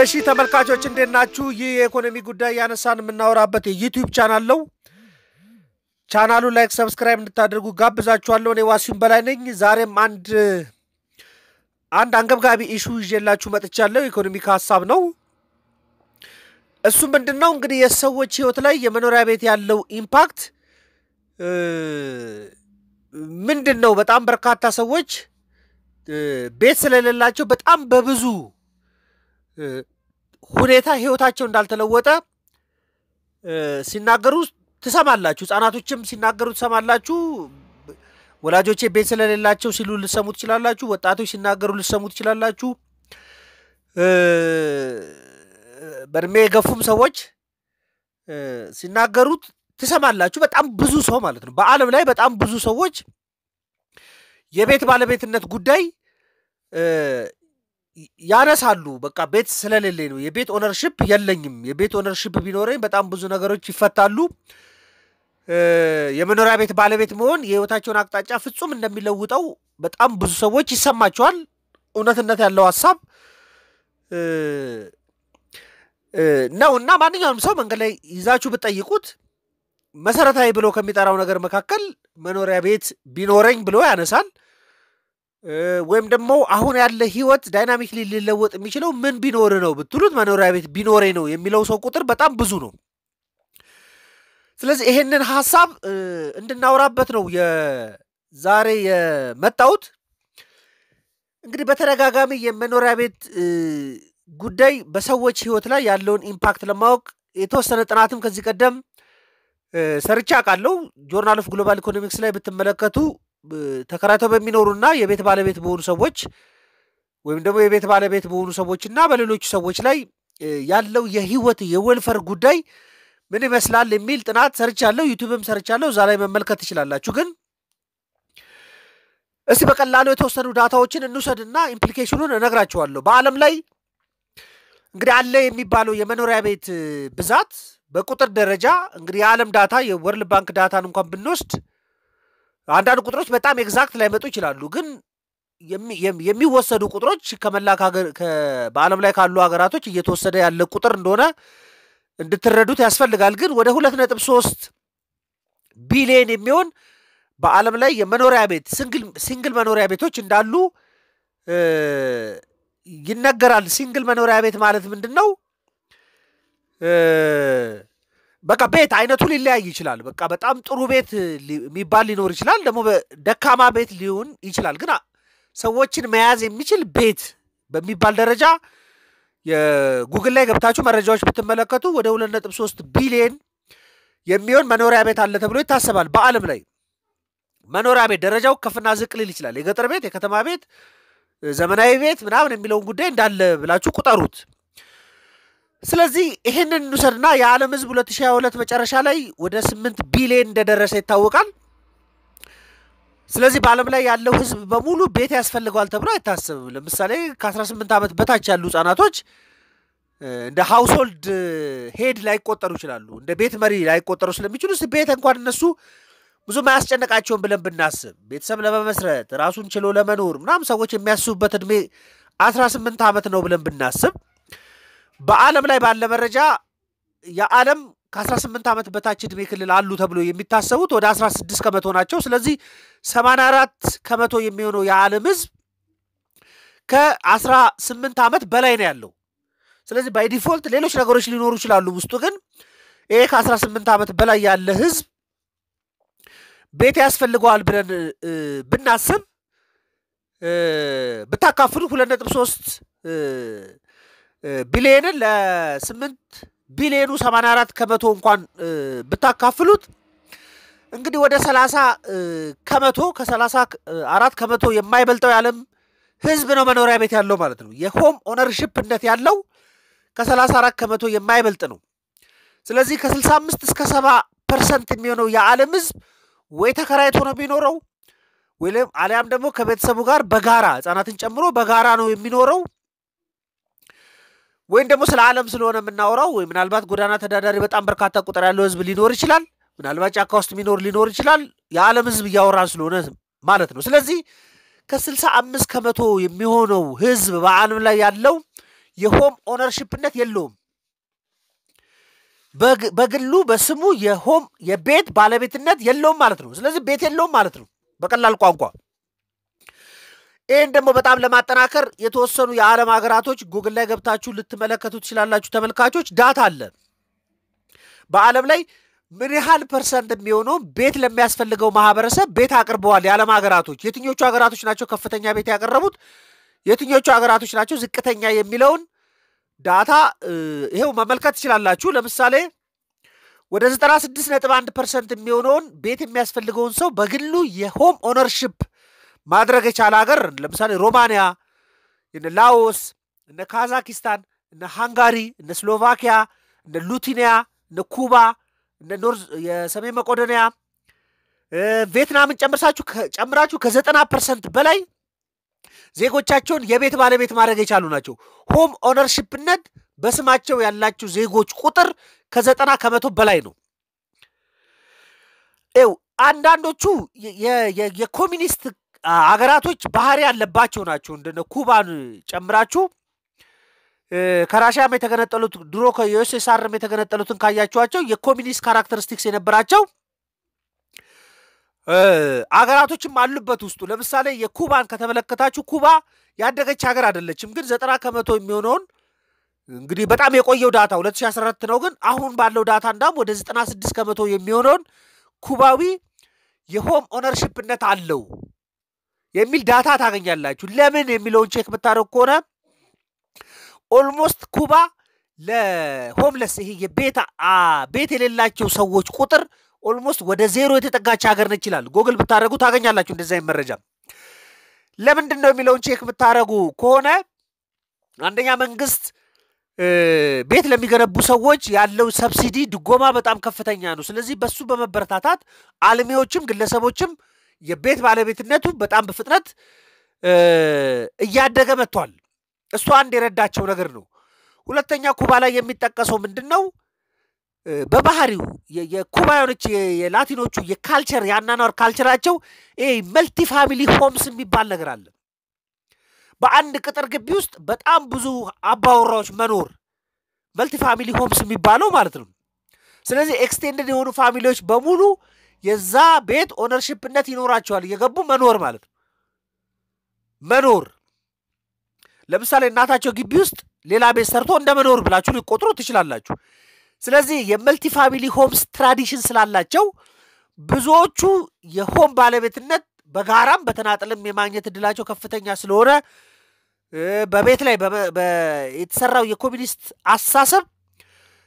እሺ ተመልካቾች እንዴት ናችሁ? ይህ የኢኮኖሚ ጉዳይ ያነሳን የምናወራበት የዩቲዩብ ቻናል ነው። ቻናሉን ላይክ፣ ሰብስክራይብ እንድታደርጉ ጋብዛችኋለሁ። እኔ ዋሲሁን በላይ ነኝ። ዛሬም አንድ አንድ አንገብጋቢ ኢሹ ይዤላችሁ መጥቻለሁ። ኢኮኖሚክ ሀሳብ ነው። እሱ ምንድን ነው እንግዲህ የሰዎች ህይወት ላይ የመኖሪያ ቤት ያለው ኢምፓክት ምንድን ነው? በጣም በርካታ ሰዎች ቤት ስለሌላቸው በጣም በብዙ ሁኔታ ህይወታቸው እንዳልተለወጠ ሲናገሩ ትሰማላችሁ። ህጻናቶችም ሲናገሩ ትሰማላችሁ። ወላጆቼ ቤት ስለሌላቸው ሲሉ ልሰሙ ትችላላችሁ። ወጣቶች ሲናገሩ ልሰሙ ትችላላችሁ። በእድሜ የገፉም ሰዎች ሲናገሩት ትሰማላችሁ። በጣም ብዙ ሰው ማለት ነው። በዓለም ላይ በጣም ብዙ ሰዎች የቤት ባለቤትነት ጉዳይ ያነሳሉ። በቃ ቤት ስለሌለኝ ነው፣ የቤት ownership የለኝም፣ የቤት ownership ቢኖረኝ በጣም ብዙ ነገሮች ይፈታሉ። የመኖሪያ ቤት ባለቤት መሆን የህይወታቸውን አቅጣጫ ፍጹም እንደሚለውጠው በጣም ብዙ ሰዎች ይሰማቸዋል። እውነትነት ያለው ሀሳብ ነው እና ማንኛውም ሰው መንገድ ላይ ይዛችሁ ብትጠይቁት መሰረታዊ ብሎ ከሚጠራው ነገር መካከል መኖሪያ ቤት ቢኖረኝ ብሎ ያነሳል። ወይም ደግሞ አሁን ያለ ህይወት dynamically ሊለወጥ የሚችለው ምን ቢኖር ነው ብትሉት መኖሪያ ቤት ቢኖረኝ ነው የሚለው ሰው ቁጥር በጣም ብዙ ነው። ስለዚህ ይሄንን ሀሳብ እንድናወራበት ነው የዛሬ የመጣሁት። እንግዲህ በተደጋጋሚ የመኖሪያ ቤት ጉዳይ በሰዎች ህይወት ላይ ያለውን impact ለማወቅ የተወሰነ ጥናትም ከዚህ ቀደም ሰርቻ አውቃለሁ። Journal of Global Economics ላይ ብትመለከቱ ተከራይተው በሚኖሩና የቤት ባለቤት በሆኑ ሰዎች ወይም ደግሞ የቤት ባለቤት በሆኑ ሰዎች እና በሌሎቹ ሰዎች ላይ ያለው የህይወት የ welfare ጉዳይ ምን ይመስላል የሚል ጥናት ሰርቻለሁ። ዩቲዩብም ሰርቻለሁ። እዛ ላይ መመልከት ትችላላችሁ። ግን እስቲ በቀላሉ የተወሰኑ ዳታዎችን እንውሰድና implication ኑን እነግራችኋለሁ። በዓለም ላይ እንግዲህ አለ የሚባለው የመኖሪያ ቤት ብዛት በቁጥር ደረጃ እንግዲህ የዓለም data የ World Bank data ን እንኳን ብንወስድ አንዳንድ ቁጥሮች በጣም exact ላይመጡ ይችላሉ። ግን የሚወሰዱ ቁጥሮች ከመላ በዓለም ላይ ካሉ ሀገራቶች እየተወሰደ ያለ ቁጥር እንደሆነ እንድትረዱት ያስፈልጋል። ግን ወደ ሁለት ነጥብ ሶስት ቢሊየን የሚሆን በዓለም ላይ የመኖሪያ ቤት single መኖሪያ ቤቶች እንዳሉ ይነገራል። single መኖሪያ ቤት ማለት ምንድን ነው? በቃ ቤት አይነቱ ሊለያይ ይችላል። በቃ በጣም ጥሩ ቤት የሚባል ሊኖር ይችላል። ደግሞ ደካማ ቤት ሊሆን ይችላል። ግን ሰዎችን መያዝ የሚችል ቤት በሚባል ደረጃ የጉግል ላይ ገብታችሁ መረጃዎች ብትመለከቱ ወደ ሁለት ነጥብ ሶስት ቢሊየን የሚሆን መኖሪያ ቤት አለ ተብሎ ይታሰባል። በዓለም ላይ መኖሪያ ቤት ደረጃው ከፍና ዝቅ ሊል ይችላል። የገጠር ቤት፣ የከተማ ቤት፣ ዘመናዊ ቤት ምናምን የሚለውን ጉዳይ እንዳለ ብላችሁ ቁጠሩት። ስለዚህ ይህንን እንውሰድና የዓለም ሕዝብ 2022 መጨረሻ ላይ ወደ 8 ቢሊዮን እንደደረሰ ይታወቃል። ስለዚህ በዓለም ላይ ያለው ሕዝብ በሙሉ ቤት ያስፈልገዋል ተብሎ አይታሰብም። ለምሳሌ ከ18 ዓመት በታች ያሉ ህጻናቶች እንደ household head ላይቆጠሩ ይችላሉ። እንደ ቤት መሪ ላይቆጠሩ ስለሚችሉ ቤት እንኳን እነሱ ብዙም አያስጨነቃቸውም ብለን ብናስብ ቤተሰብ ለመመስረት ራሱን ችሎ ለመኖር ምናምን ሰዎች የሚያስቡበት ዕድሜ 18 ዓመት ነው ብለን ብናስብ በዓለም ላይ ባለ መረጃ የዓለም ከ18 ዓመት በታች ዕድሜ ክልል አሉ ተብሎ የሚታሰቡት ወደ 16 ከመቶ ናቸው። ስለዚህ 84 ከመቶ የሚሆነው የዓለም ህዝብ ከ18 ዓመት በላይ ነው ያለው። ስለዚህ by default ሌሎች ነገሮች ሊኖሩ ይችላሉ ውስጡ ግን ይሄ ከ18 ዓመት በላይ ያለ ህዝብ ቤት ያስፈልገዋል ብለን ብናስብ ብታካፍሉ ሁለት ነጥብ ሶስት ቢሊየንን ለስምንት ቢሊየኑ 84 ከመቶ እንኳን ብታካፍሉት እንግዲህ ወደ 30 ከመቶ ከ34 ከመቶ የማይበልጠው የዓለም ህዝብ ነው መኖሪያ ቤት ያለው ማለት ነው። የሆም ኦነርሽፕነት ያለው ከ34 ከመቶ የማይበልጥ ነው። ስለዚህ ከ65 እስከ 70 percent የሚሆነው የዓለም ህዝብ ወይ ተከራይቶ ነው የሚኖረው አሊያም ደግሞ ከቤተሰቡ ጋር በጋራ ህጻናትን ጨምሮ በጋራ ነው የሚኖረው ወይም ደግሞ ስለ ዓለም ስለሆነ የምናወራው ወይ ምናልባት ጎዳና ተዳዳሪ በጣም በርካታ ቁጥር ያለው ህዝብ ሊኖር ይችላል። ምናልባት ጫካ ውስጥ የሚኖር ሊኖር ይችላል። የዓለም ህዝብ እያወራን ስለሆነ ማለት ነው። ስለዚህ ከስልሳ አምስት ከመቶ የሚሆነው ህዝብ በዓለም ላይ ያለው የ home ownership ነት የለውም። በግሉ በስሙ የ home የቤት ባለቤትነት የለውም ማለት ነው። ስለዚህ ቤት የለውም ማለት ነው በቀላል ቋንቋ። ይህን ደግሞ በጣም ለማጠናከር የተወሰኑ የዓለም ሀገራቶች ጉግል ላይ ገብታችሁ ልትመለከቱ ትችላላችሁ ተመልካቾች። data አለ በዓለም ላይ ምን ያህል percent የሚሆነው ቤት ለሚያስፈልገው ማህበረሰብ ቤት አቅርበዋል የዓለም ሀገራቶች። የትኞቹ ሀገራቶች ናቸው ከፍተኛ ቤት ያቀረቡት፣ የትኞቹ ሀገራቶች ናቸው ዝቅተኛ የሚለውን data ይሄው መመልከት ትችላላችሁ። ለምሳሌ ወደ 96 ነጥብ 1 percent የሚሆነውን ቤት የሚያስፈልገውን ሰው በግሉ የ home ownership ማድረግ የቻለ ሀገር ለምሳሌ ሮማንያ፣ እነ ላኦስ፣ እነ ካዛኪስታን፣ እነ ሃንጋሪ፣ እነ ስሎቫኪያ፣ እነ ሊቱዌኒያ፣ እነ ኩባ፣ እነ North የሰሜን መቄዶንያ፣ ቪየትናምን ጨምርሳችሁ ጨምራችሁ ከዘጠና percent በላይ ዜጎቻቸውን የቤት ባለቤት ማድረግ የቻሉ ናቸው። home ownership ነት በስማቸው ያላቸው ዜጎች ቁጥር ከዘጠና ከመቶ በላይ ነው። ው አንዳንዶቹ የኮሚኒስት አገራቶች ባህሪ ያለባቸው ናቸው። እንደነ ኩባን ጨምራችሁ ከራሽያም የተገነጠሉት ድሮ ከዩኤስኤስአርም የተገነጠሉትን ካያችኋቸው የኮሚኒስት characteristics የነበራቸው አገራቶችም አሉበት ውስጡ። ለምሳሌ የኩባን ከተመለከታችሁ ኩባ ያደገች ሀገር አይደለችም፣ ግን ዘጠና ከመቶ የሚሆነውን እንግዲህ በጣም የቆየው data 2014 ነው። ግን አሁን ባለው data እንዳውም ወደ 96 ከመቶ የሚሆነውን ኩባዊ የ home ownership ነት አለው የሚል data ታገኛላችሁ። ለምን የሚለውን check ብታደርግ ከሆነ almost ኩባ ለ homeless ይሄ የቤት ቤት የሌላቸው ሰዎች ቁጥር almost ወደ ዜሮ የተጠጋች ሀገር ነች ይላል። ጎግል ብታደረጉ ታገኛላችሁ እንደዚ መረጃ። ለምንድን ነው የሚለውን check ብታደረጉ ከሆነ አንደኛ መንግስት ቤት ለሚገነቡ ሰዎች ያለው subsidy ድጎማ በጣም ከፍተኛ ነው። ስለዚህ በሱ በመበረታታት አልሚዎችም ግለሰቦችም የቤት ባለቤትነቱ በጣም በፍጥነት እያደገ መጥቷል። እሱ አንድ የረዳቸው ነገር ነው። ሁለተኛ ኩባ ላይ የሚጠቀሰው ምንድን ነው? በባህሪው የኩባዮኖች የላቲኖቹ የ culture የአኗኗር culture ኣቸው multi family homes የሚባል ነገር አለ። በአንድ ቅጥር ግቢ ውስጥ በጣም ብዙ አባወራዎች መኖር multi family homes የሚባለው ማለት ነው። ስለዚህ extended የሆኑ family ዎች በሙሉ የዛ ቤት ownership ነት ይኖራቸዋል፣ እየገቡ መኖር ማለት ነው። መኖር ለምሳሌ እናታቸው ግቢ ውስጥ ሌላ ቤት ሰርቶ እንደ መኖር ብላችሁ ልትቆጥሩ ትችላላችሁ። ስለዚህ የ multi family homes tradition ስላላቸው ብዙዎቹ የ home ባለቤትነት በጋራም በተናጠልም የማግኘት እድላቸው ከፍተኛ ስለሆነ በቤት ላይ የተሰራው የኮሚኒስት አስተሳሰብ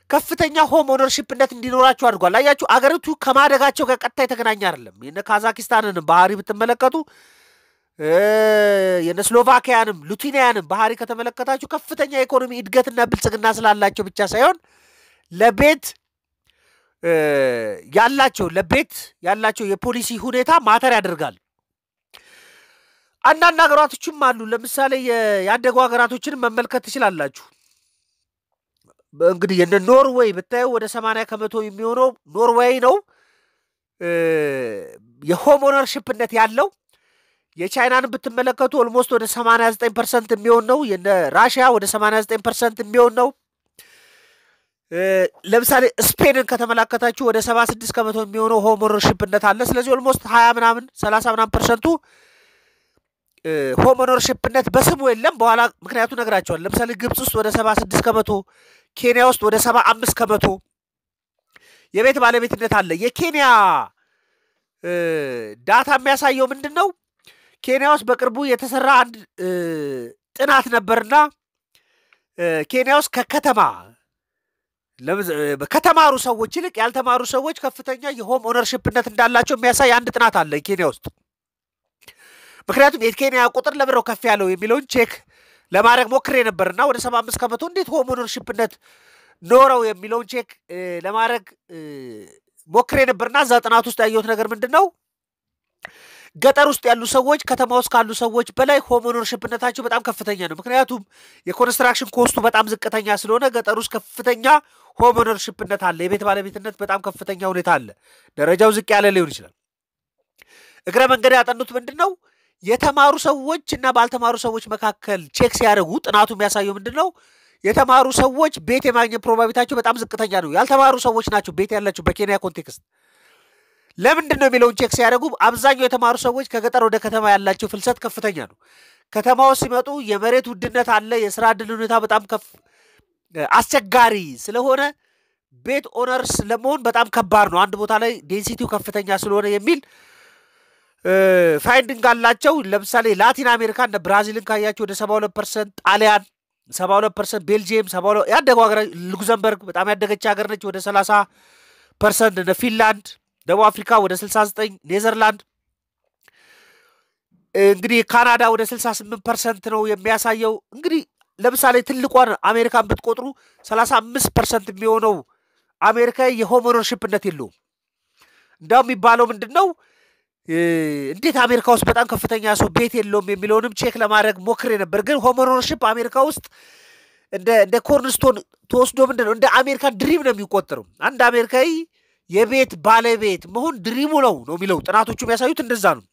ከፍተኛ home ownership ነት እንዲኖራቸው አድርጓል። አያችሁ፣ አገሪቱ ከማደጋቸው ጋር ቀጥታ የተገናኘ አይደለም። የነ ካዛኪስታንን ባህሪ ብትመለከቱ የነ ስሎቫኪያንም ሊቱኒያንም ባህሪ ከተመለከታችሁ ከፍተኛ የኢኮኖሚ እድገትና ብልጽግና ስላላቸው ብቻ ሳይሆን ለቤት ያላቸው ለቤት ያላቸው የፖሊሲ ሁኔታ matter ያደርጋል። አንዳንድ ሀገራቶችም አሉ። ለምሳሌ ያደጉ ሀገራቶችንም መመልከት ትችላላችሁ። እንግዲህ የነ ኖርዌይ ብታየው ወደ ሰማንያ ከመቶ የሚሆነው ኖርዌይ ነው የ home ownership ነት ያለው። የቻይናን ብትመለከቱ almost ወደ 89 percent የሚሆን ነው። የነ ራሽያ ወደ 89 percent የሚሆን ነው። ለምሳሌ ስፔንን ከተመለከታችሁ ወደ 76 ከመቶ የሚሆነው home ownership ነት አለ። ስለዚህ almost 20 ምናምን 30 ምናምን percent ኡ home ownership ነት በስሙ የለም። በኋላ ምክንያቱ እነግራችኋለሁ። ለምሳሌ ግብፅ ውስጥ ወደ 76 ከመቶ፣ ኬንያ ውስጥ ወደ 75 ከመቶ የቤት ባለቤትነት አለ። የኬንያ data የሚያሳየው ምንድን ነው? ኬንያ ውስጥ በቅርቡ የተሰራ አንድ ጥናት ነበርና ኬንያ ውስጥ ከከተማ ከተማሩ ሰዎች ይልቅ ያልተማሩ ሰዎች ከፍተኛ የ home ownership ነት እንዳላቸው የሚያሳይ አንድ ጥናት አለ ኬንያ ውስጥ። ምክንያቱም የኬንያ ቁጥር ለምንድነው ከፍ ያለው የሚለውን check ለማድረግ ሞክሬ ነበርና ወደ ሰባ አምስት ከመቶ እንዴት home ownership ነት ኖራቸው የሚለውን check ለማድረግ ሞክሬ ነበርና እዛ ጥናት ውስጥ ያየሁት ነገር ምንድን ነው? ገጠር ውስጥ ያሉ ሰዎች ከተማ ውስጥ ካሉ ሰዎች በላይ home ownership ነታቸው በጣም ከፍተኛ ነው። ምክንያቱም የ construction cost ኡ በጣም ዝቅተኛ ስለሆነ ገጠር ውስጥ ከፍተኛ home ownership ነት አለ። የቤት ባለቤትነት በጣም ከፍተኛ ሁኔታ አለ። ደረጃው ዝቅ ያለ ሊሆን ይችላል። እግረ መንገድ ያጠኑት ምንድን ነው? የተማሩ ሰዎች እና ባልተማሩ ሰዎች መካከል check ሲያደርጉ ጥናቱ የሚያሳየው ምንድን ነው? የተማሩ ሰዎች ቤት የማግኘት probability ኣቸው በጣም ዝቅተኛ ነው። ያልተማሩ ሰዎች ናቸው ቤት ያላቸው በኬንያ context። ለምንድን ነው የሚለውን check ሲያደርጉ አብዛኛው የተማሩ ሰዎች ከገጠር ወደ ከተማ ያላቸው ፍልሰት ከፍተኛ ነው። ከተማ ውስጥ ሲመጡ የመሬት ውድነት አለ፣ የስራ ዕድል ሁኔታ በጣም አስቸጋሪ ስለሆነ ቤት owners ለመሆን በጣም ከባድ ነው። አንድ ቦታ ላይ density ው ከፍተኛ ስለሆነ የሚል finding አላቸው። ለምሳሌ ላቲን አሜሪካ እንደ ብራዚልን ካያችሁ ወደ ሰባ ሁለት percent፣ ጣሊያን ሰባ ሁለት percent፣ ቤልጅየም ያደጉ ሀገር ሉክዘምበርግ በጣም ያደገች ሀገር ነች ወደ ሰላሳ percent፣ እነ ፊንላንድ፣ ደቡብ አፍሪካ ወደ ስልሳ ዘጠኝ ኔዘርላንድ እንግዲህ ካናዳ ወደ ስልሳ ስምንት percent ነው የሚያሳየው። እንግዲህ ለምሳሌ ትልቋን አሜሪካን ብትቆጥሩ ሰላሳ አምስት percent የሚሆነው አሜሪካ የ home ownership ነት የለውም። እንዲያውም የሚባለው ምንድን ነው እንዴት አሜሪካ ውስጥ በጣም ከፍተኛ ሰው ቤት የለውም የሚለውንም check ለማድረግ ሞክሬ ነበር። ግን home ownership አሜሪካ ውስጥ እንደ cornerstone ተወስዶ ምንድን ነው እንደ American dream ነው የሚቆጠረው። አንድ አሜሪካዊ የቤት ባለቤት መሆን dream ኡ ነው ነው የሚለው ጥናቶቹ የሚያሳዩት እንደዛ ነው።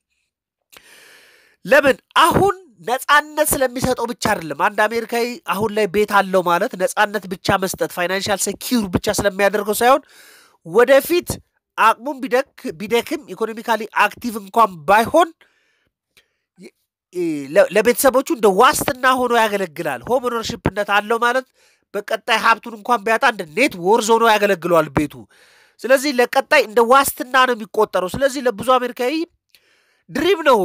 ለምን አሁን ነፃነት ስለሚሰጠው ብቻ አይደለም። አንድ አሜሪካዊ አሁን ላይ ቤት አለው ማለት ነፃነት ብቻ መስጠት financial secure ብቻ ስለሚያደርገው ሳይሆን ወደፊት አቅሙም ቢደክም economically active እንኳን ባይሆን ለቤተሰቦቹ እንደ ዋስትና ሆኖ ያገለግላል። home ownership ነት አለው ማለት በቀጣይ ሀብቱን እንኳን ቢያጣ እንደ net worth ሆኖ ያገለግለዋል ቤቱ። ስለዚህ ለቀጣይ እንደ ዋስትና ነው የሚቆጠረው። ስለዚህ ለብዙ አሜሪካዊ dream ነው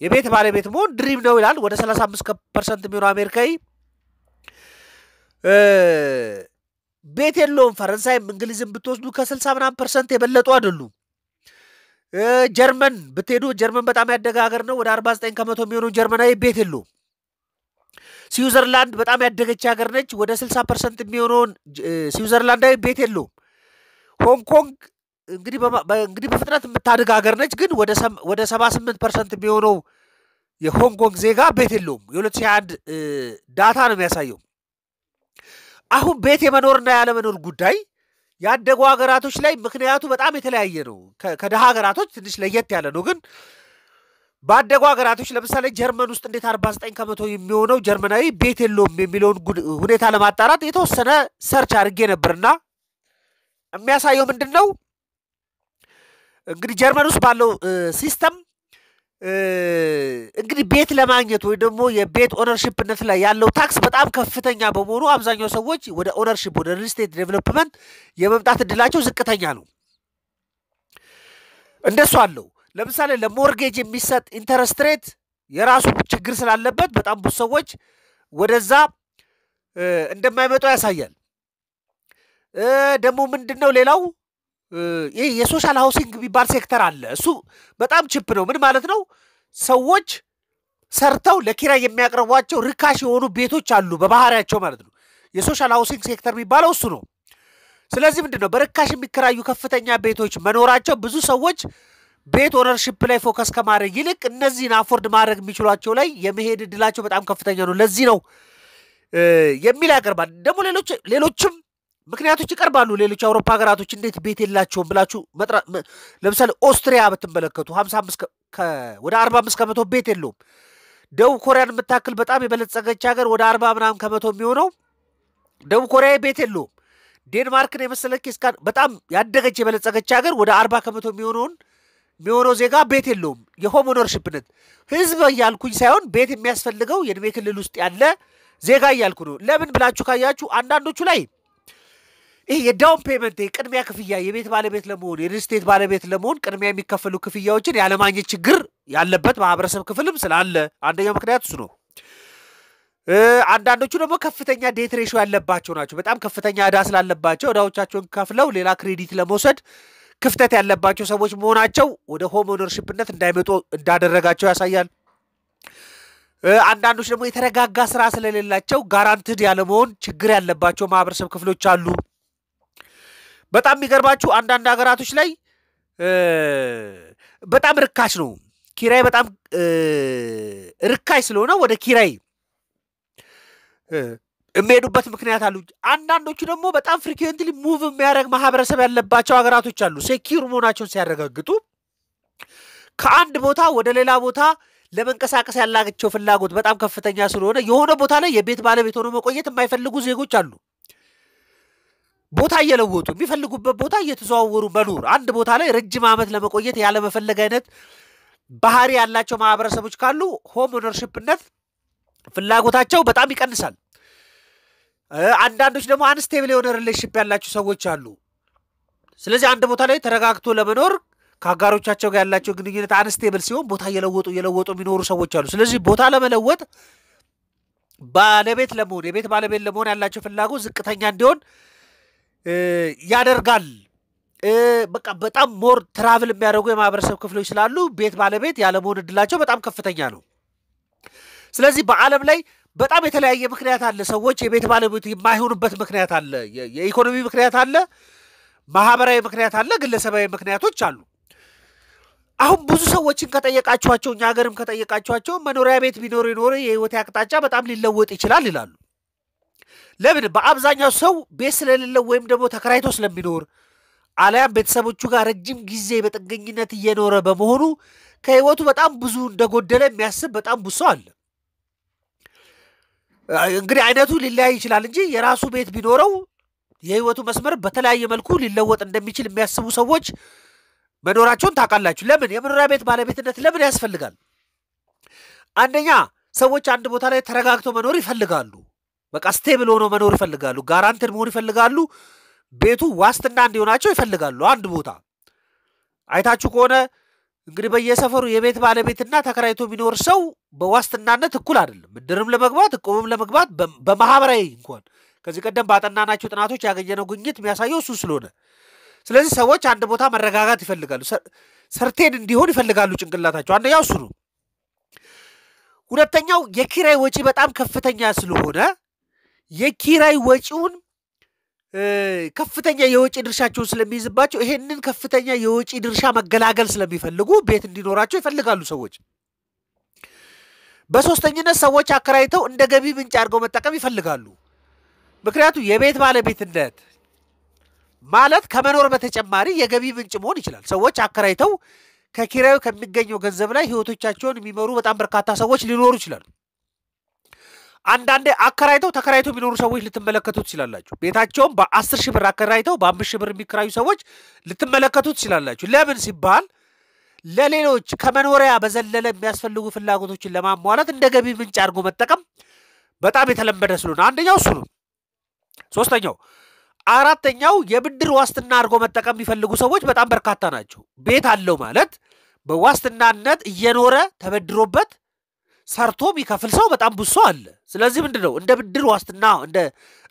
የቤት ባለቤት መሆን dream ነው ይላል። ወደ 35 percent የሚሆነው አሜሪካዊ ቤት የለውም። ፈረንሳይም እንግሊዝም ብትወስዱ ከ60 ምናምን percent የበለጡ አይደሉም። ጀርመን ብትሄዱ ጀርመን በጣም ያደገ ሀገር ነው። ወደ 49 ከመቶ የሚሆነው ጀርመናዊ ቤት የለውም። ስዊዘርላንድ በጣም ያደገች ሀገር ነች። ወደ 60 percent የሚሆነውን ስዊዘርላንዳዊ ቤት የለውም። ሆንግ ኮንግ እንግዲህ በፍጥነት የምታድግ ሀገር ነች፣ ግን ወደ 78 percent የሚሆነው የሆንግ ኮንግ ዜጋ ቤት የለውም። የ2021 data ነው የሚያሳየው። አሁን ቤት የመኖርና ያለመኖር ጉዳይ ያደጉ ሀገራቶች ላይ ምክንያቱ በጣም የተለያየ ነው። ከደሃ ሀገራቶች ትንሽ ለየት ያለ ነው። ግን ባደጉ ሀገራቶች ለምሳሌ ጀርመን ውስጥ እንዴት 49 ከመቶ የሚሆነው ጀርመናዊ ቤት የለውም የሚለውን ሁኔታ ለማጣራት የተወሰነ search አድርጌ ነበርና የሚያሳየው ምንድን ነው እንግዲህ ጀርመን ውስጥ ባለው system እንግዲህ ቤት ለማግኘት ወይ ደግሞ የቤት ownership ነት ላይ ያለው tax በጣም ከፍተኛ በመሆኑ አብዛኛው ሰዎች ወደ ownership ወደ real estate development የመምጣት እድላቸው ዝቅተኛ ነው። እንደሱ አለው። ለምሳሌ ለ mortgage የሚሰጥ interest rate የራሱ ችግር ስላለበት በጣም ብዙ ሰዎች ወደዛ እንደማይመጡ ያሳያል። ደግሞ ምንድን ነው ሌላው ይህ የ social housing የሚባል ሴክተር አለ። እሱ በጣም cheap ነው። ምን ማለት ነው? ሰዎች ሰርተው ለኪራይ የሚያቀርቧቸው ርካሽ የሆኑ ቤቶች አሉ በባህሪያቸው ማለት ነው። የ social housing sector የሚባለው እሱ ነው። ስለዚህ ምንድን ነው በርካሽ የሚከራዩ ከፍተኛ ቤቶች መኖራቸው ብዙ ሰዎች ቤት ownership ላይ focus ከማድረግ ይልቅ እነዚህን afford ማድረግ የሚችሏቸው ላይ የመሄድ እድላቸው በጣም ከፍተኛ ነው። ለዚህ ነው የሚል ያቀርባል። ደግሞ ሌሎች ሌሎችም ምክንያቶች ይቀርባሉ። ሌሎች የአውሮፓ ሀገራቶች እንዴት ቤት የላቸውም ብላችሁ ለምሳሌ ኦስትሪያ ብትመለከቱ ወደ አርባ አምስት ከመቶ ቤት የለውም። ደቡብ ኮሪያን የምታክል በጣም የበለጸገች ሀገር ወደ አርባ ምናምን ከመቶ የሚሆነው ደቡብ ኮሪያ ቤት የለውም። ዴንማርክን የመሰለች በጣም ያደገች የበለጸገች ሀገር ወደ አርባ ከመቶ የሚሆነውን የሚሆነው ዜጋ ቤት የለውም። የ home ownership ነት ህዝብ እያልኩኝ ሳይሆን ቤት የሚያስፈልገው የእድሜ ክልል ውስጥ ያለ ዜጋ እያልኩ ነው። ለምን ብላችሁ ካያችሁ አንዳንዶቹ ላይ ይህ የ down payment ቅድሚያ ክፍያ የቤት ባለቤት ለመሆን የ real estate ባለቤት ለመሆን ቅድሚያ የሚከፈሉ ክፍያዎችን ያለማግኘት ችግር ያለበት ማህበረሰብ ክፍልም ስላለ አንደኛው ምክንያት እሱ ነው። አንዳንዶቹ ደግሞ ከፍተኛ debt ratio ያለባቸው ናቸው። በጣም ከፍተኛ ዕዳ ስላለባቸው ዕዳዎቻቸውን ከፍለው ሌላ credit ለመውሰድ ክፍተት ያለባቸው ሰዎች መሆናቸው ወደ home ownership ነት እንዳይመጡ እንዳደረጋቸው ያሳያል። አንዳንዶች ደግሞ የተረጋጋ ስራ ስለሌላቸው guaranteed ያለመሆን ችግር ያለባቸው ማህበረሰብ ክፍሎች አሉ። በጣም የሚገርማችሁ አንዳንድ ሀገራቶች ላይ በጣም ርካሽ ነው ኪራይ፣ በጣም ርካሽ ስለሆነ ወደ ኪራይ የሚሄዱበት ምክንያት አሉ። አንዳንዶቹ ደግሞ በጣም frequently move የሚያደርግ ማህበረሰብ ያለባቸው ሀገራቶች አሉ። secure መሆናቸውን ሲያረጋግጡ ከአንድ ቦታ ወደ ሌላ ቦታ ለመንቀሳቀስ ያላቸው ፍላጎት በጣም ከፍተኛ ስለሆነ የሆነ ቦታ ላይ የቤት ባለቤት ሆኖ መቆየት የማይፈልጉ ዜጎች አሉ። ቦታ እየለወጡ የሚፈልጉበት ቦታ እየተዘዋወሩ መኖር፣ አንድ ቦታ ላይ ረጅም ዓመት ለመቆየት ያለመፈለግ አይነት ባህሪ ያላቸው ማህበረሰቦች ካሉ home ownership ነት ፍላጎታቸው በጣም ይቀንሳል። አንዳንዶች ደግሞ unstable የሆነ relationship ያላቸው ሰዎች አሉ። ስለዚህ አንድ ቦታ ላይ ተረጋግቶ ለመኖር ከአጋሮቻቸው ጋር ያላቸው ግንኙነት unstable ሲሆን ቦታ እየለወጡ እየለወጡ የሚኖሩ ሰዎች አሉ። ስለዚህ ቦታ ለመለወጥ ባለቤት ለመሆን የቤት ባለቤት ለመሆን ያላቸው ፍላጎት ዝቅተኛ እንዲሆን ያደርጋል። በቃ በጣም more travel የሚያደርጉ የማህበረሰብ ክፍሎች ስላሉ ቤት ባለቤት ያለመሆን እድላቸው በጣም ከፍተኛ ነው። ስለዚህ በዓለም ላይ በጣም የተለያየ ምክንያት አለ። ሰዎች የቤት ባለቤት የማይሆኑበት ምክንያት አለ። የኢኮኖሚ ምክንያት አለ፣ ማህበራዊ ምክንያት አለ፣ ግለሰባዊ ምክንያቶች አሉ። አሁን ብዙ ሰዎችን ከጠየቃችኋቸው እኛ ሀገርም ከጠየቃችኋቸው መኖሪያ ቤት ቢኖር የኖረ የህይወት አቅጣጫ በጣም ሊለወጥ ይችላል ይላሉ። ለምን? በአብዛኛው ሰው ቤት ስለሌለው ወይም ደግሞ ተከራይቶ ስለሚኖር አሊያም ቤተሰቦቹ ጋር ረጅም ጊዜ በጥገኝነት እየኖረ በመሆኑ ከህይወቱ በጣም ብዙ እንደጎደለ የሚያስብ በጣም ብዙ ሰው አለ። እንግዲህ አይነቱ ሊለያይ ይችላል እንጂ የራሱ ቤት ቢኖረው የህይወቱ መስመር በተለያየ መልኩ ሊለወጥ እንደሚችል የሚያስቡ ሰዎች መኖራቸውን ታውቃላችሁ። ለምን? የመኖሪያ ቤት ባለቤትነት ለምን ያስፈልጋል? አንደኛ ሰዎች አንድ ቦታ ላይ ተረጋግተው መኖር ይፈልጋሉ። በቃ stable ሆነው መኖር ይፈልጋሉ። guaranteed መሆን ይፈልጋሉ። ቤቱ ዋስትና እንዲሆናቸው ይፈልጋሉ። አንድ ቦታ አይታችሁ ከሆነ እንግዲህ በየሰፈሩ የቤት ባለቤትና ተከራይቶ የሚኖር ሰው በዋስትናነት እኩል አይደለም። እድርም ለመግባት እቁብም ለመግባት በማህበራዊ እንኳን ከዚህ ቀደም ባጠናናቸው ጥናቶች ያገኘነው ግኝት የሚያሳየው እሱ ስለሆነ ስለዚህ ሰዎች አንድ ቦታ መረጋጋት ይፈልጋሉ። ሰርቴን እንዲሆን ይፈልጋሉ ጭንቅላታቸው። አንደኛው እሱ ነው። ሁለተኛው የኪራይ ወጪ በጣም ከፍተኛ ስለሆነ የኪራይ ወጪውን ከፍተኛ የወጪ ድርሻቸውን ስለሚይዝባቸው ይሄንን ከፍተኛ የወጪ ድርሻ መገላገል ስለሚፈልጉ ቤት እንዲኖራቸው ይፈልጋሉ ሰዎች። በሶስተኝነት ሰዎች አከራይተው እንደ ገቢ ምንጭ አድርገው መጠቀም ይፈልጋሉ። ምክንያቱም የቤት ባለቤትነት ማለት ከመኖር በተጨማሪ የገቢ ምንጭ መሆን ይችላል። ሰዎች አከራይተው ከኪራዩ ከሚገኘው ገንዘብ ላይ ህይወቶቻቸውን የሚመሩ በጣም በርካታ ሰዎች ሊኖሩ ይችላሉ። አንዳንዴ አከራይተው ተከራይተው የሚኖሩ ሰዎች ልትመለከቱ ትችላላችሁ። ቤታቸውም በአስር ሺህ ብር አከራይተው በአምስት ሺህ ብር የሚከራዩ ሰዎች ልትመለከቱ ትችላላችሁ። ለምን ሲባል ለሌሎች ከመኖሪያ በዘለለ የሚያስፈልጉ ፍላጎቶችን ለማሟላት እንደ ገቢ ምንጭ አድርጎ መጠቀም በጣም የተለመደ ስለሆነ አንደኛው እሱ ነው። ሶስተኛው አራተኛው የብድር ዋስትና አድርጎ መጠቀም የሚፈልጉ ሰዎች በጣም በርካታ ናቸው። ቤት አለው ማለት በዋስትናነት እየኖረ ተበድሮበት ሰርቶ የሚከፍል ሰው በጣም ሰው አለ። ስለዚህ ምንድን ነው እንደ ብድር ዋስትና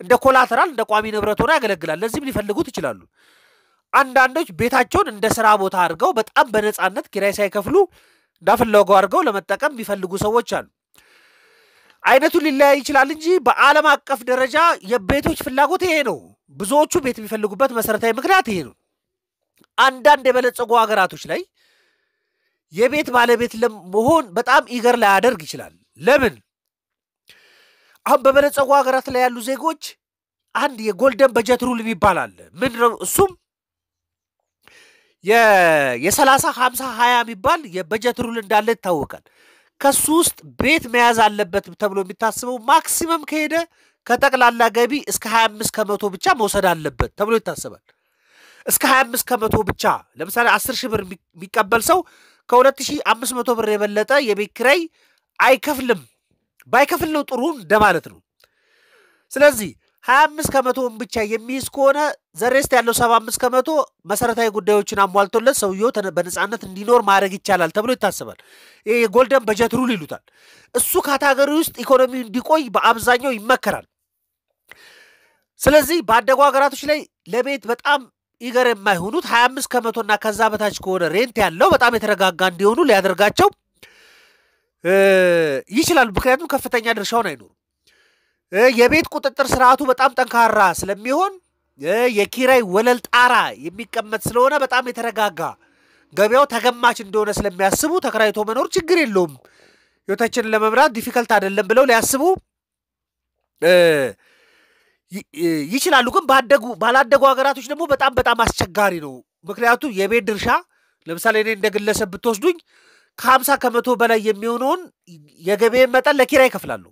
እንደ ኮላተራል እንደ ቋሚ ንብረት ሆኖ ያገለግላል። ለዚህም ሊፈልጉት ይችላሉ። አንዳንዶች ቤታቸውን እንደ ስራ ቦታ አድርገው በጣም በነፃነት ኪራይ ሳይከፍሉ እንዳፈለጉ አድርገው ለመጠቀም የሚፈልጉ ሰዎች አሉ። አይነቱ ሊለያይ ይችላል እንጂ በዓለም አቀፍ ደረጃ የቤቶች ፍላጎት ይሄ ነው። ብዙዎቹ ቤት የሚፈልጉበት መሰረታዊ ምክንያት ይሄ ነው። አንዳንድ የበለጸጉ ሀገራቶች ላይ የቤት ባለቤት ለመሆን በጣም eager ላያደርግ ይችላል። ለምን? አሁን በበለጸጉ ሀገራት ላይ ያሉ ዜጎች አንድ የ golden budget rule የሚባል አለ። ምንድን ነው እሱም? የሰላሳ ሀምሳ ሀያ የሚባል የበጀት rule እንዳለ ይታወቃል። ከሱ ውስጥ ቤት መያዝ አለበት ተብሎ የሚታስበው ማክሲመም ከሄደ ከጠቅላላ ገቢ እስከ 25 ከመቶ ብቻ መውሰድ አለበት ተብሎ ይታሰባል። እስከ 25 ከመቶ ብቻ ለምሳሌ 10 ሺህ ብር የሚቀበል ሰው ከ2500 ብር የበለጠ የቤት ኪራይ አይከፍልም። ባይከፍል ነው ጥሩ እንደማለት ነው። ስለዚህ 25 ከመቶውን ብቻ የሚይዝ ከሆነ ዘሬስት ያለው 75 ከመቶ መሰረታዊ ጉዳዮችን አሟልቶለት ሰውየው በነፃነት እንዲኖር ማድረግ ይቻላል ተብሎ ይታሰባል። ይህ የ golden budget rule ይሉታል። እሱ category ውስጥ ኢኮኖሚ እንዲቆይ በአብዛኛው ይመከራል። ስለዚህ ባደጉ ሀገራቶች ላይ ለቤት በጣም eager የማይሆኑት 25 ከመቶና ከዛ በታች ከሆነ rent ያለው በጣም የተረጋጋ እንዲሆኑ ሊያደርጋቸው ይችላል። ምክንያቱም ከፍተኛ ድርሻውን አይኖሩም። የቤት ቁጥጥር ስርዓቱ በጣም ጠንካራ ስለሚሆን የኪራይ ወለል ጣራ የሚቀመጥ ስለሆነ በጣም የተረጋጋ ገበያው ተገማች እንደሆነ ስለሚያስቡ ተከራይቶ መኖር ችግር የለውም፣ ህይወታችንን ለመምራት ዲፊከልት አይደለም ብለው ሊያስቡ ይችላሉ። ግን ባላደጉ ሀገራቶች ደግሞ በጣም በጣም አስቸጋሪ ነው። ምክንያቱም የቤት ድርሻ ለምሳሌ እኔ እንደ ግለሰብ ብትወስዱኝ ከሀምሳ ከመቶ በላይ የሚሆነውን የገቢ መጠን ለኪራይ ይከፍላሉ።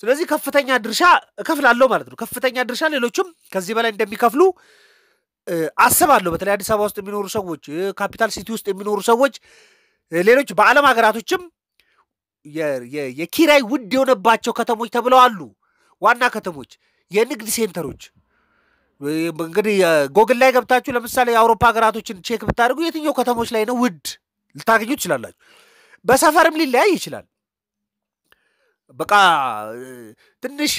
ስለዚህ ከፍተኛ ድርሻ እከፍላለሁ ማለት ነው። ከፍተኛ ድርሻ ሌሎችም ከዚህ በላይ እንደሚከፍሉ አስባለሁ። በተለይ አዲስ አበባ ውስጥ የሚኖሩ ሰዎች፣ capital city ውስጥ የሚኖሩ ሰዎች፣ ሌሎች በዓለም ሀገራቶችም የኪራይ ውድ የሆነባቸው ከተሞች ተብለው አሉ። ዋና ከተሞች፣ የንግድ ሴንተሮች እንግዲህ ጎግል ላይ ገብታችሁ ለምሳሌ የአውሮፓ ሀገራቶችን check ብታደርጉ የትኛው ከተሞች ላይ ነው ውድ ልታገኙ ትችላላችሁ። በሰፈርም ሊለያይ ይችላል። በቃ ትንሽ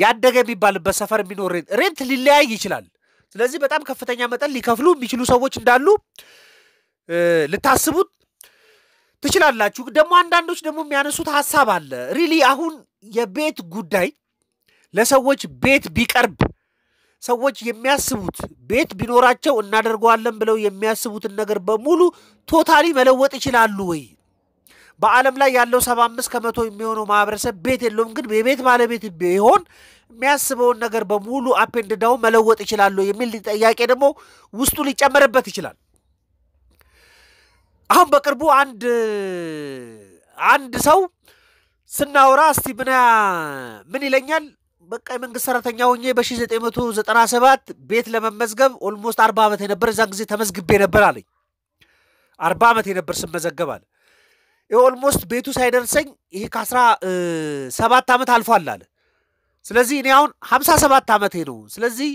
ያደገ የሚባልበት ሰፈር የሚኖር rent ሊለያይ ይችላል። ስለዚህ በጣም ከፍተኛ መጠን ሊከፍሉ የሚችሉ ሰዎች እንዳሉ ልታስቡት ትችላላችሁ። ደግሞ አንዳንዶች ደግሞ የሚያነሱት ሀሳብ አለ። really አሁን የቤት ጉዳይ ለሰዎች ቤት ቢቀርብ ሰዎች የሚያስቡት ቤት ቢኖራቸው እናደርገዋለን ብለው የሚያስቡትን ነገር በሙሉ totally መለወጥ ይችላሉ ወይ? በዓለም ላይ ያለው ሰባ አምስት ከመቶ የሚሆነው ማህበረሰብ ቤት የለውም፣ ግን የቤት ባለቤት ቢሆን የሚያስበውን ነገር በሙሉ upend መለወጥ ይችላሉ የሚል ጥያቄ ደግሞ ውስጡ ሊጨመርበት ይችላል። አሁን በቅርቡ አንድ አንድ ሰው ስናወራ እስቲ ምን ምን ይለኛል በቃ የመንግስት ሰራተኛ ሆኜ በ1997 ቤት ለመመዝገብ almost አርባ ዓመት የነበር እዛን ጊዜ ተመዝግቤ ነበር አለኝ። አርባ ዓመት የነበር ስመዘገብ አለ። ይህ almost ቤቱ ሳይደርሰኝ ይሄ ከአስራ ሰባት ዓመት አልፏል አለ። ስለዚህ እኔ አሁን ሀምሳ ሰባት ዓመቴ ነው። ስለዚህ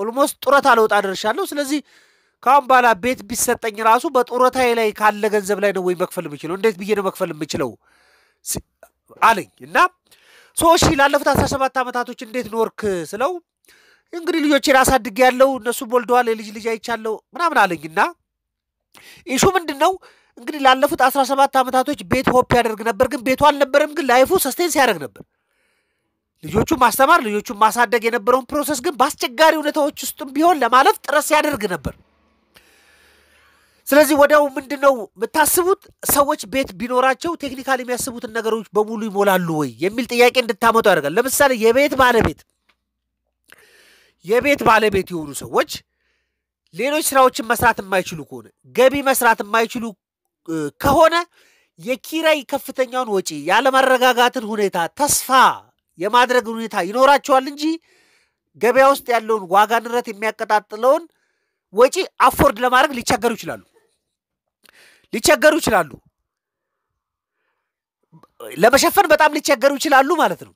almost ጡረታ ልወጣ ደርሻለሁ። ስለዚህ ከአሁን በኋላ ቤት ቢሰጠኝ ራሱ በጡረታዬ ላይ ካለ ገንዘብ ላይ ነው ወይ መክፈል የምችለው? እንዴት ብዬ ነው መክፈል የምችለው አለኝ እና ሶሺ ላለፉት አስራ ሰባት ዓመታቶች እንዴት ኖርክ ስለው እንግዲህ ልጆቼን አሳድጌ ያለው እነሱም ወልደዋል፣ የልጅ ልጅ አይቻለሁ ምናምን አለኝ እና issue ው ምንድን ነው እንግዲህ ላለፉት አስራ ሰባት ዓመታቶች ቤት hope ያደርግ ነበር፣ ግን ቤቱ አልነበረም፣ ግን life ኡ sustain ሲያደርግ ነበር። ልጆቹን ማስተማር ልጆቹን ማሳደግ የነበረውን process ግን በአስቸጋሪ ሁኔታዎች ውስጥም ቢሆን ለማለፍ ጥረት ሲያደርግ ነበር። ስለዚህ ወዲያው ምንድን ነው የምታስቡት? ሰዎች ቤት ቢኖራቸው technical የሚያስቡትን ነገሮች በሙሉ ይሞላሉ ወይ የሚል ጥያቄ እንድታመጡ ያደርጋል። ለምሳሌ የቤት ባለቤት የቤት ባለቤት የሆኑ ሰዎች ሌሎች ስራዎችን መስራት የማይችሉ ከሆነ ገቢ መስራት የማይችሉ ከሆነ የኪራይ ከፍተኛውን ወጪ ያለመረጋጋትን ሁኔታ ተስፋ የማድረግ ሁኔታ ይኖራቸዋል እንጂ ገበያ ውስጥ ያለውን ዋጋ ንረት የሚያቀጣጥለውን ወጪ አፎርድ ለማድረግ ሊቸገሩ ይችላሉ ሊቸገሩ ይችላሉ። ለመሸፈን በጣም ሊቸገሩ ይችላሉ ማለት ነው።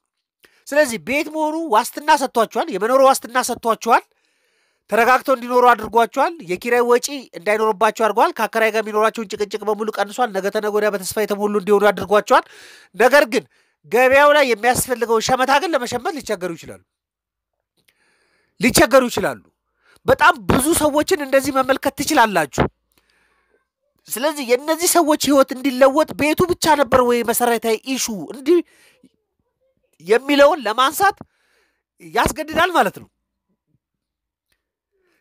ስለዚህ ቤት መሆኑ ዋስትና ሰጥቷቸዋል፣ የመኖር ዋስትና ሰጥቷቸዋል፣ ተረጋግተው እንዲኖሩ አድርጓቸዋል፣ የኪራይ ወጪ እንዳይኖርባቸው አድርገዋል፣ ከአከራይ ጋር የሚኖራቸውን ጭቅጭቅ በሙሉ ቀንሷል፣ ነገ ተነገ ወዲያ በተስፋ የተሞሉ እንዲሆኑ አድርጓቸዋል። ነገር ግን ገበያው ላይ የሚያስፈልገውን ሸመታ ግን ለመሸመት ሊቸገሩ ይችላሉ ሊቸገሩ ይችላሉ። በጣም ብዙ ሰዎችን እንደዚህ መመልከት ትችላላችሁ። ስለዚህ የእነዚህ ሰዎች ህይወት እንዲለወጥ ቤቱ ብቻ ነበር ወይ መሰረታዊ ኢሹ እንዲህ የሚለውን ለማንሳት ያስገድዳል ማለት ነው።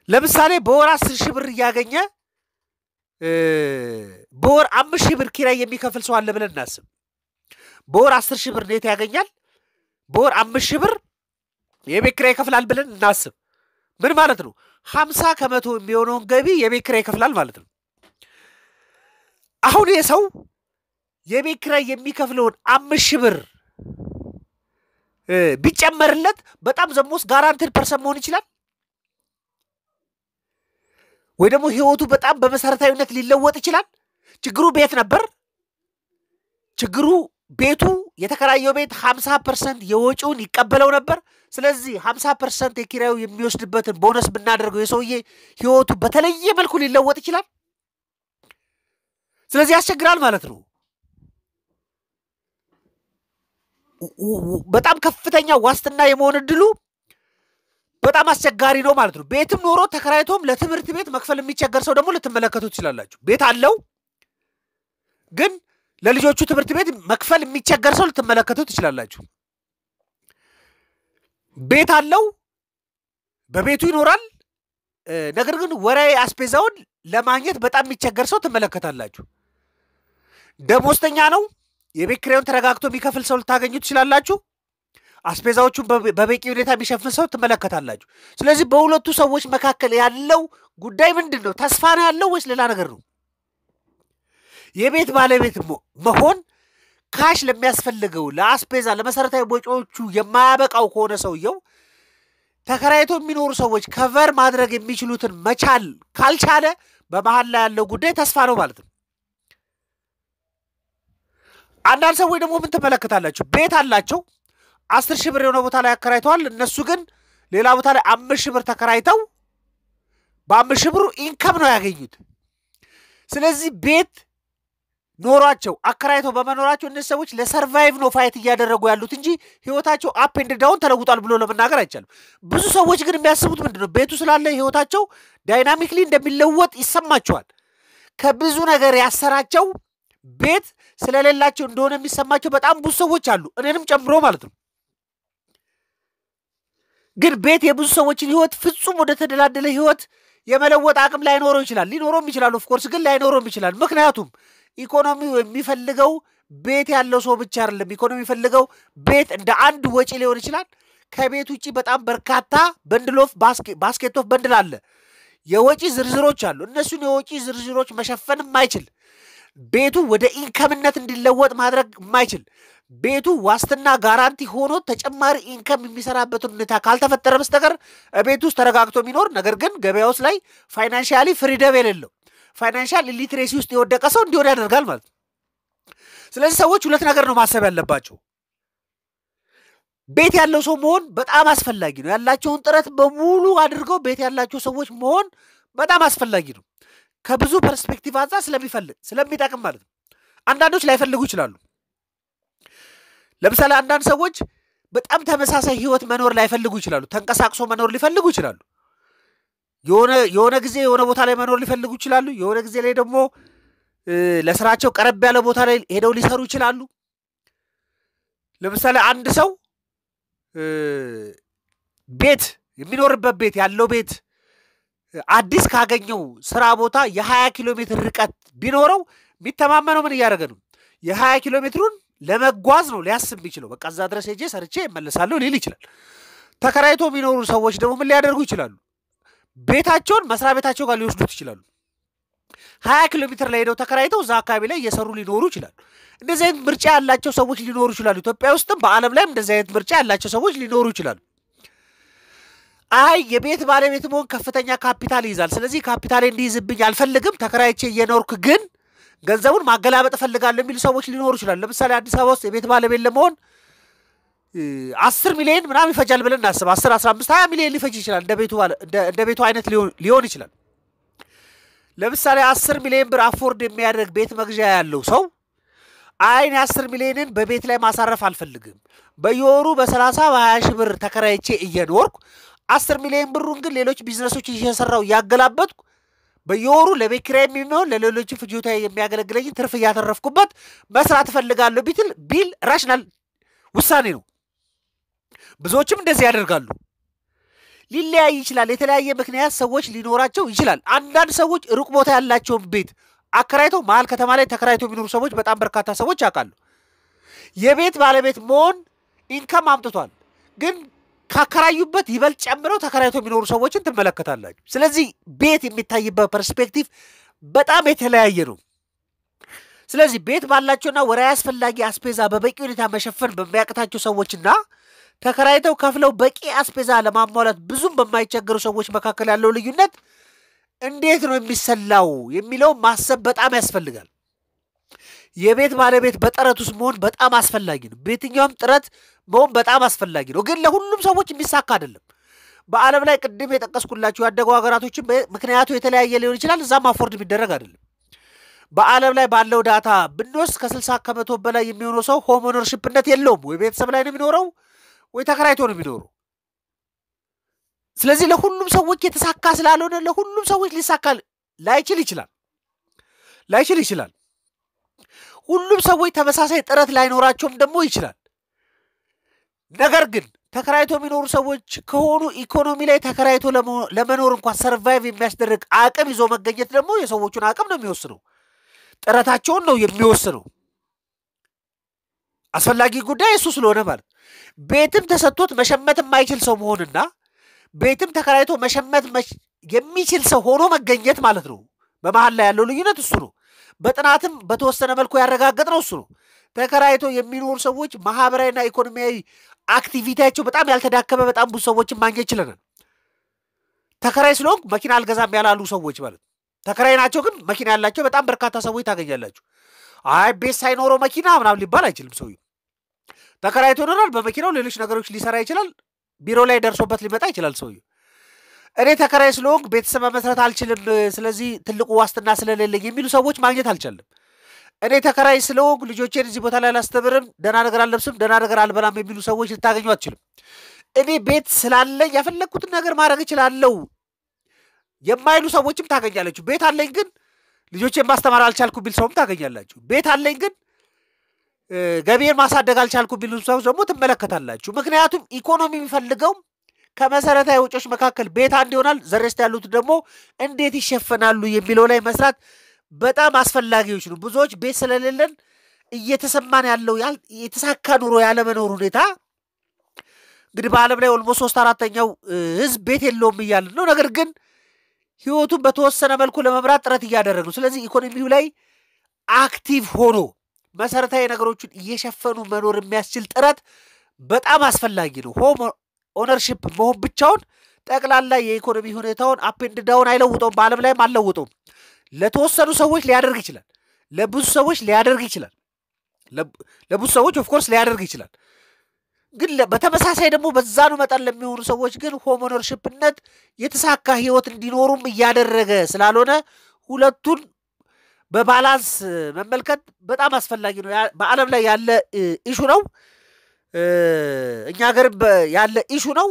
ለምሳሌ በወር አስር ሺህ ብር እያገኘ በወር አምስት ሺህ ብር ኪራይ የሚከፍል ሰው አለ ብለን እናስብ። በወር አስር ሺህ ብር net ያገኛል። በወር አምስት ሺህ ብር የቤት ኪራይ ይከፍላል ብለን እናስብ። ምን ማለት ነው? ሀምሳ ከመቶ የሚሆነውን ገቢ የቤት ኪራይ ይከፍላል ማለት ነው። አሁን ይህ ሰው የቤት ኪራይ የሚከፍለውን አምስት ሺህ ብር ቢጨመርለት በጣም the most guaranteed person መሆን ይችላል ወይ ደግሞ ህይወቱ በጣም በመሰረታዊነት ሊለወጥ ይችላል። ችግሩ ቤት ነበር። ችግሩ ቤቱ የተከራየው ቤት ሀምሳ percent የወጪውን ይቀበለው ነበር። ስለዚህ ሀምሳ percent የኪራዩ የሚወስድበትን ቦነስ ብናደርገው የሰውዬ ህይወቱ በተለየ መልኩ ሊለወጥ ይችላል። ስለዚህ ያስቸግራል ማለት ነው። በጣም ከፍተኛ ዋስትና የመሆን እድሉ በጣም አስቸጋሪ ነው ማለት ነው። ቤትም ኖሮ ተከራይቶም ለትምህርት ቤት መክፈል የሚቸገር ሰው ደግሞ ልትመለከቱ ትችላላችሁ። ቤት አለው ግን ለልጆቹ ትምህርት ቤት መክፈል የሚቸገር ሰው ልትመለከቱ ትችላላችሁ። ቤት አለው፣ በቤቱ ይኖራል። ነገር ግን ወራዊ አስቤዛውን ለማግኘት በጣም የሚቸገር ሰው ትመለከታላችሁ። ደሞዝተኛ ነው፣ የቤት ኪራዩን ተረጋግቶ የሚከፍል ሰው ልታገኙ ትችላላችሁ። አስቤዛዎቹን በበቂ ሁኔታ የሚሸፍን ሰው ትመለከታላችሁ። ስለዚህ በሁለቱ ሰዎች መካከል ያለው ጉዳይ ምንድን ነው? ተስፋ ነው ያለው ወይስ ሌላ ነገር ነው? የቤት ባለቤት መሆን ካሽ ለሚያስፈልገው ለአስፔዛ ለመሰረታዊ ወጪዎቹ የማያበቃው ከሆነ ሰውየው ተከራይቶ የሚኖሩ ሰዎች cover ማድረግ የሚችሉትን መቻል ካልቻለ በመሀል ላይ ያለው ጉዳይ ተስፋ ነው ማለት ነው። አንዳንድ ሰዎች ደግሞ ምን ትመለከታላችሁ? ቤት አላቸው አስር ሺህ ብር የሆነ ቦታ ላይ አከራይተዋል። እነሱ ግን ሌላ ቦታ ላይ አምስት ሺህ ብር ተከራይተው በአምስት ሺህ ብሩ income ነው ያገኙት። ስለዚህ ቤት ኖሯቸው አከራይተው በመኖራቸው እነዚህ ሰዎች ለ survive ነው fight እያደረጉ ያሉት እንጂ ህይወታቸው up and down ተለውጧል ብሎ ለመናገር አይቻልም። ብዙ ሰዎች ግን የሚያስቡት ምንድን ነው? ቤቱ ስላለ ህይወታቸው dynamically እንደሚለወጥ ይሰማቸዋል። ከብዙ ነገር ያሰራቸው ቤት ስለሌላቸው እንደሆነ የሚሰማቸው በጣም ብዙ ሰዎች አሉ፣ እኔንም ጨምሮ ማለት ነው። ግን ቤት የብዙ ሰዎችን ህይወት ፍጹም ወደ ተደላደለ ህይወት የመለወጥ አቅም ላይኖረው ይችላል። ሊኖረውም ይችላል፣ of course ግን ላይኖረውም ይችላል። ምክንያቱም ኢኮኖሚው የሚፈልገው ቤት ያለው ሰው ብቻ አይደለም። ኢኮኖሚ የሚፈልገው ቤት እንደ አንድ ወጪ ሊሆን ይችላል። ከቤት ውጭ በጣም በርካታ bundle of basket of bundle አለ። የወጪ ዝርዝሮች አሉ። እነሱን የወጪ ዝርዝሮች መሸፈን የማይችል ቤቱ ወደ income ነት እንዲለወጥ ማድረግ የማይችል ቤቱ ዋስትና guarantee ሆኖ ተጨማሪ income የሚሰራበትን ሁኔታ ካልተፈጠረ በስተቀር ቤት ውስጥ ተረጋግቶ የሚኖር ነገር ግን ገበያ ውስጥ ላይ financially freedom የሌለው financial illiteracy ውስጥ የወደቀ ሰው እንዲሆን ያደርጋል ማለት ነው። ስለዚህ ሰዎች ሁለት ነገር ነው ማሰብ ያለባቸው። ቤት ያለው ሰው መሆን በጣም አስፈላጊ ነው። ያላቸውን ጥረት በሙሉ አድርገው ቤት ያላቸው ሰዎች መሆን በጣም አስፈላጊ ነው። ከብዙ perspective አንጻር ስለሚፈልግ ስለሚጠቅም ማለት ነው። አንዳንዶች ላይፈልጉ ይችላሉ። ለምሳሌ አንዳንድ ሰዎች በጣም ተመሳሳይ ህይወት መኖር ላይፈልጉ ይችላሉ። ተንቀሳቅሶ መኖር ሊፈልጉ ይችላሉ። የሆነ የሆነ ጊዜ የሆነ ቦታ ላይ መኖር ሊፈልጉ ይችላሉ። የሆነ ጊዜ ላይ ደግሞ ለስራቸው ቀረብ ያለ ቦታ ላይ ሄደው ሊሰሩ ይችላሉ። ለምሳሌ አንድ ሰው ቤት የሚኖርበት ቤት ያለው ቤት አዲስ ካገኘው ስራ ቦታ የሀያ ኪሎ ሜትር ርቀት ቢኖረው የሚተማመነው ምን እያደረገ ነው? የሀያ ኪሎ ሜትሩን ለመጓዝ ነው ሊያስብ የሚችለው። በቃ እዛ ድረስ ሄጄ ሰርቼ እመለሳለሁ ሊል ይችላል። ተከራይቶ የሚኖሩ ሰዎች ደግሞ ምን ሊያደርጉ ይችላሉ? ቤታቸውን መስሪያ ቤታቸው ጋር ሊወስዱት ይችላሉ። ሀያ ኪሎ ሜትር ላይ ሄደው ተከራይተው እዛ አካባቢ ላይ እየሰሩ ሊኖሩ ይችላሉ። እንደዚህ አይነት ምርጫ ያላቸው ሰዎች ሊኖሩ ይችላሉ። ኢትዮጵያ ውስጥም በዓለም ላይም እንደዚህ አይነት ምርጫ ያላቸው ሰዎች ሊኖሩ ይችላሉ። አይ የቤት ባለቤት መሆን ከፍተኛ ካፒታል ይይዛል፣ ስለዚህ ካፒታል እንዲይዝብኝ አልፈልግም፣ ተከራይቼ እየኖርኩ ግን ገንዘቡን ማገላበጥ እፈልጋለሁ የሚሉ ሰዎች ሊኖሩ ይችላሉ። ለምሳሌ አዲስ አበባ ውስጥ የቤት ባለቤት ለመሆን አስር ሚሊዮን ምናምን ይፈጃል ብለን እናስብ። አስር አስራ አምስት ሀያ ሚሊዮን ሊፈጅ ይችላል። እንደ ቤቱ አይነት ሊሆን ይችላል። ለምሳሌ አስር ሚሊዮን ብር afford የሚያደርግ ቤት መግዣ ያለው ሰው አይ ይሄን አስር ሚሊዮንን በቤት ላይ ማሳረፍ አልፈልግም፣ በየወሩ በሰላሳ በሀያ ሺህ ብር ተከራይቼ እየኖርኩ አስር ሚሊዮን ብሩን ግን ሌሎች ቢዝነሶች እየሰራው እያገላበጥኩ በየወሩ ለቤት ኪራይ የሚሆን ለሌሎች ፍጆታ የሚያገለግለኝ ትርፍ እያተረፍኩበት መስራት እፈልጋለሁ ቢትል ቢል rational ውሳኔ ነው። ብዙዎችም እንደዚህ ያደርጋሉ። ሊለያይ ይችላል። የተለያየ ምክንያት ሰዎች ሊኖራቸው ይችላል። አንዳንድ ሰዎች ሩቅ ቦታ ያላቸውን ቤት አከራይተው መሀል ከተማ ላይ ተከራይተው የሚኖሩ ሰዎች በጣም በርካታ ሰዎች አውቃለሁ። የቤት ባለቤት መሆን income አምጥቷል፣ ግን ካከራዩበት ይበልጥ ጨምረው ተከራይተው የሚኖሩ ሰዎችን ትመለከታላችሁ። ስለዚህ ቤት የሚታይበት perspective በጣም የተለያየ ነው። ስለዚህ ቤት ባላቸውና ወራዊ አስፈላጊ አስፔዛ በበቂ ሁኔታ መሸፈን በሚያቅታቸው ሰዎችና ተከራይተው ከፍለው በቂ አስፔዛ ለማሟላት ብዙም በማይቸገሩ ሰዎች መካከል ያለው ልዩነት እንዴት ነው የሚሰላው የሚለው ማሰብ በጣም ያስፈልጋል። የቤት ባለቤት በጥረት ውስጥ መሆን በጣም አስፈላጊ ነው። በየትኛውም ጥረት መሆን በጣም አስፈላጊ ነው፣ ግን ለሁሉም ሰዎች የሚሳካ አይደለም። በዓለም ላይ ቅድም የጠቀስኩላችሁ ያደጉ ሀገራቶችን ምክንያቱ የተለያየ ሊሆን ይችላል። እዛም afford የሚደረግ አይደለም። በዓለም ላይ ባለው data ብንወስድ ከስልሳ ከመቶ በላይ የሚሆነው ሰው home ownership ነት የለውም። ወይ ቤተሰብ ላይ ነው የሚኖረው ወይ ተከራይቶ ነው የሚኖረው። ስለዚህ ለሁሉም ሰዎች የተሳካ ስላልሆነ ለሁሉም ሰዎች ሊሳካ ላይችል ይችላል ላይችል ይችላል። ሁሉም ሰዎች ተመሳሳይ ጥረት ላይኖራቸውም ደግሞ ይችላል። ነገር ግን ተከራይቶ የሚኖሩ ሰዎች ከሆኑ ኢኮኖሚ ላይ ተከራይቶ ለመኖር እንኳን ሰርቫይቭ የሚያስደርግ አቅም ይዞ መገኘት ደግሞ የሰዎቹን አቅም ነው የሚወስነው፣ ጥረታቸውን ነው የሚወስነው። አስፈላጊ ጉዳይ እሱ ስለሆነ ማለት ቤትም ተሰጥቶት መሸመት የማይችል ሰው መሆንና ቤትም ተከራይቶ መሸመት የሚችል ሰው ሆኖ መገኘት ማለት ነው። በመሀል ላይ ያለው ልዩነት እሱ ነው። በጥናትም በተወሰነ መልኩ ያረጋገጥነው እሱ ነው። ተከራይቶ የሚኖሩ ሰዎች ማህበራዊና ኢኮኖሚያዊ አክቲቪቲያቸው በጣም ያልተዳከመ በጣም ብዙ ሰዎችን ማግኘት ችለናል። ተከራይ ስለሆንኩ መኪና አልገዛም ያላሉ ሰዎች ማለት ተከራይ ናቸው፣ ግን መኪና ያላቸው በጣም በርካታ ሰዎች ታገኛላችሁ። አይ ቤት ሳይኖረው መኪና ምናምን ሊባል አይችልም። ሰውዬው ተከራይቶ ይኖራል። በመኪናው ሌሎች ነገሮች ሊሰራ ይችላል። ቢሮ ላይ ደርሶበት ሊመጣ ይችላል ሰውዬው። እኔ ተከራይ ስለሆንኩ ቤተሰብ መመስረት አልችልም፣ ስለዚህ ትልቁ ዋስትና ስለሌለኝ የሚሉ ሰዎች ማግኘት አልቻለም። እኔ ተከራይ ስለሆንኩ ልጆቼን እዚህ ቦታ ላይ አላስተምርም፣ ደህና ነገር አልለብስም፣ ደህና ነገር አልበላም የሚሉ ሰዎች ልታገኙ አትችልም። እኔ ቤት ስላለኝ ያፈለግኩትን ነገር ማድረግ እችላለሁ የማይሉ ሰዎችም ታገኛለችሁ። ቤት አለኝ ግን ልጆቼን ማስተማር አልቻልኩ ቢል ሰውም ታገኛላችሁ። ቤት አለኝ ግን ገቢን ማሳደግ አልቻልኩ ቢሉ ሰዎች ደግሞ ትመለከታላችሁ። ምክንያቱም ኢኮኖሚ የሚፈልገው ከመሰረታዊ ወጪዎች መካከል ቤት አንድ ይሆናል። ዘሬስት ያሉት ደግሞ እንዴት ይሸፈናሉ የሚለው ላይ መስራት በጣም አስፈላጊዎች ነው። ብዙዎች ቤት ስለሌለን እየተሰማን ያለው የተሳካ ኑሮ ያለመኖር ሁኔታ እንግዲህ በዓለም ላይ almost ሶስት አራተኛው ህዝብ ቤት የለውም እያልን ነው። ነገር ግን ህይወቱን በተወሰነ መልኩ ለመምራት ጥረት እያደረገ ነው። ስለዚህ ኢኮኖሚው ላይ active ሆኖ መሰረታዊ ነገሮችን እየሸፈኑ መኖር የሚያስችል ጥረት በጣም አስፈላጊ ነው። home ownership መሆን ብቻውን ጠቅላላ የኢኮኖሚ ሁኔታውን up and down አይለውጠውም፣ በዓለም ላይም አልለውጠውም። ለተወሰኑ ሰዎች ሊያደርግ ይችላል፣ ለብዙ ሰዎች ሊያደርግ ይችላል፣ ለብዙ ሰዎች of course ሊያደርግ ይችላል። ግን በተመሳሳይ ደግሞ በዛኑ መጠን ለሚሆኑ ሰዎች ግን home ownership ነት የተሳካ ህይወት እንዲኖሩም እያደረገ ስላልሆነ ሁለቱን በ balance መመልከት በጣም አስፈላጊ ነው። በዓለም ላይ ያለ issue ነው። እኛ ሀገርም ያለ issue ነው።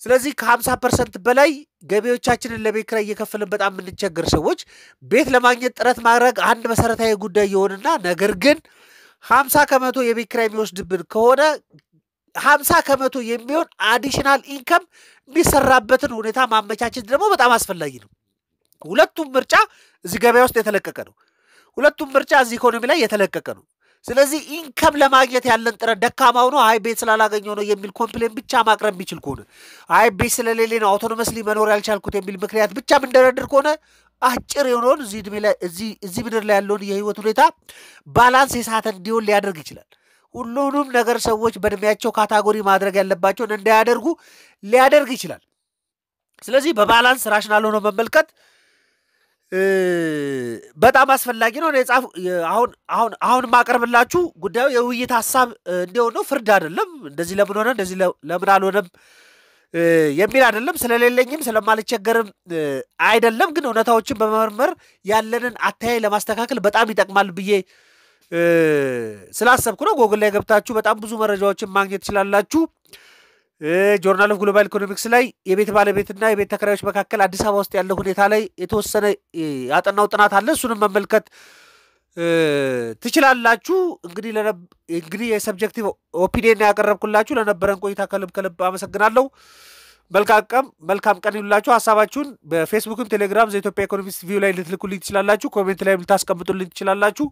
ስለዚህ ከሀምሳ percent በላይ ገቢዎቻችንን ለቤት ኪራይ እየከፈልን በጣም የምንቸገር ሰዎች ቤት ለማግኘት ጥረት ማድረግ አንድ መሰረታዊ ጉዳይ የሆንና ነገር ግን ሀምሳ ከመቶ የቤት ኪራይ የሚወስድብን ከሆነ ሀምሳ ከመቶ የሚሆን additional income የሚሰራበትን ሁኔታ ማመቻቸት ደግሞ በጣም አስፈላጊ ነው። ሁለቱም ምርጫ እዚህ ገበያ ውስጥ የተለቀቀ ነው። ሁለቱም ምርጫ እዚህ ኢኮኖሚ ላይ የተለቀቀ ነው። ስለዚህ income ለማግኘት ያለን ጥረት ደካማ ሆኖ አይ ቤት ስላላገኘሁ ነው የሚል complain ብቻ ማቅረብ የሚችል ከሆነ አይ ቤት ስለሌለኝ ነው autonomously መኖር ያልቻልኩት የሚል ምክንያት ብቻ ምንደረድር ከሆነ አጭር የሆነውን እዚህ ምድር ላይ ያለውን የህይወት ሁኔታ balance የሳተ እንዲሆን ሊያደርግ ይችላል። ሁሉንም ነገር ሰዎች በእድሜያቸው category ማድረግ ያለባቸውን እንዳያደርጉ ሊያደርግ ይችላል። ስለዚህ በ balance rational ሆኖ መመልከት በጣም አስፈላጊ ነው። የጻፉ አሁን አሁን አሁን ማቀርብላችሁ ጉዳዩ የውይይት ሀሳብ እንዲሆን ነው፣ ፍርድ አይደለም። እንደዚህ ለምን ሆነ እንደዚህ ለምን አልሆነም የሚል አይደለም። ስለሌለኝም ስለማልቸገርም አይደለም። ግን እውነታዎችን በመመርመር ያለንን አተያይ ለማስተካከል በጣም ይጠቅማል ብዬ ስላሰብኩ ነው። ጎግል ላይ ገብታችሁ በጣም ብዙ መረጃዎችን ማግኘት ትችላላችሁ። Journal of Global Economics ላይ የቤት ባለቤትና የቤት ተከራዮች መካከል አዲስ አበባ ውስጥ ያለው ሁኔታ ላይ የተወሰነ ያጠናው ጥናት አለ። እሱንም መመልከት ትችላላችሁ። እንግዲህ እንግዲህ የ subjective opinion ያቀረብኩላችሁ ለነበረን ቆይታ ከልብ ከልብ አመሰግናለሁ። መልካም መልካም ቀን ይሉላችሁ። ሀሳባችሁን በፌስቡክም ቴሌግራም The Ethiopian Economist View ላይ ልትልኩልኝ ትችላላችሁ። comment ላይ ልታስቀምጡልኝ ትችላላችሁ።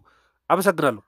አመሰግናለሁ።